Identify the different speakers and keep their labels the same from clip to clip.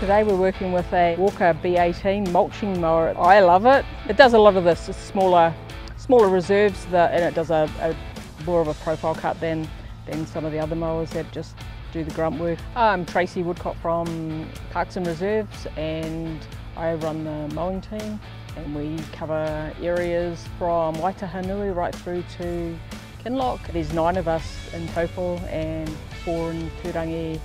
Speaker 1: today we're working with a Walker B18 mulching mower. I love it. It does a lot of this smaller smaller reserves that, and it does a, a, more of a profile cut than, than some of the other mowers that just do the grunt work. I'm Tracy Woodcock from Parks and Reserves and I run the mowing team and we cover areas from Waitahanui right through to Kinloch. There's nine of us in total and four in Turangi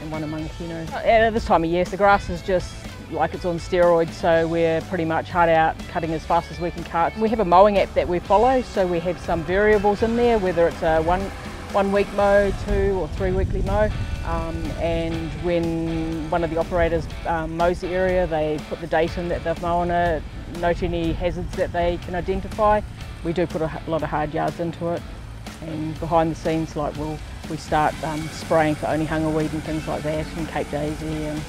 Speaker 1: and one in Mangakino. At this time of year the grass is just like it's on steroids so we're pretty much hard out cutting as fast as we can cut. We have a mowing app that we follow so we have some variables in there whether it's a one, one week mow, two or three weekly mow um, and when one of the operators um, mows the area they put the date in that they've mown it, note any hazards that they can identify. We do put a lot of hard yards into it and behind the scenes like we'll, we start um, spraying for Onehunga weed and things like that and Cape Daisy and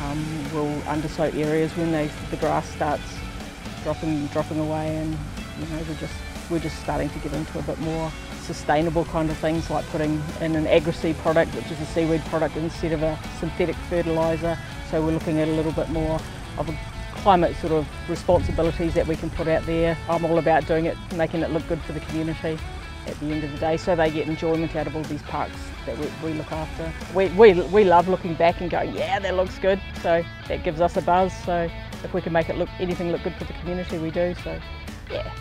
Speaker 1: um, we'll undersoak areas when they, the grass starts dropping dropping away and you know we're just we're just starting to get into a bit more sustainable kind of things like putting in an Agrisea product which is a seaweed product instead of a synthetic fertiliser so we're looking at a little bit more of a climate sort of responsibilities that we can put out there. I'm all about doing it, making it look good for the community at the end of the day so they get enjoyment out of all these parks that we, we look after. We, we, we love looking back and going, yeah, that looks good. So that gives us a buzz. So if we can make it look anything look good for the community, we do. So yeah.